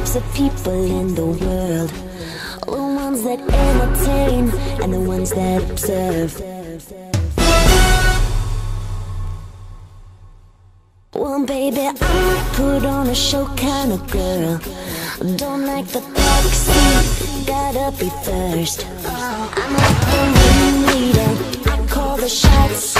types of people in the world. The ones that entertain and the ones that observe. Well, baby, I'm a put on a show kind of girl. Don't like the backseat, gotta be first. I'm like the ringleader, I call the shots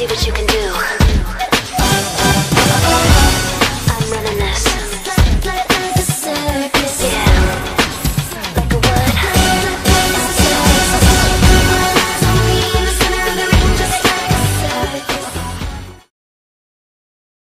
see what you can